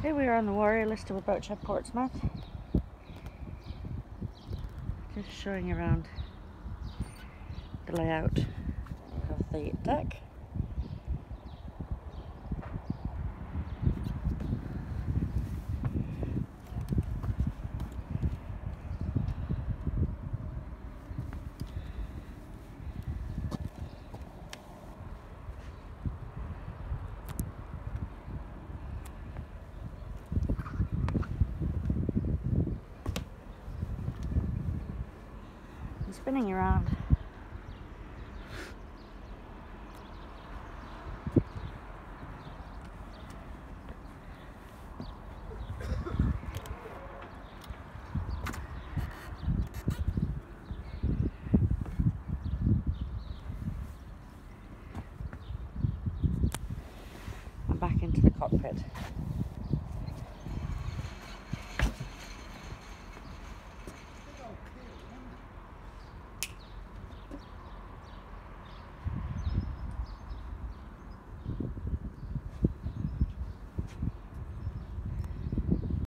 Here we are on the Warrior Listowel Boatshed Portsmouth. Just showing around the layout of the deck. And spinning around. And back into the cockpit.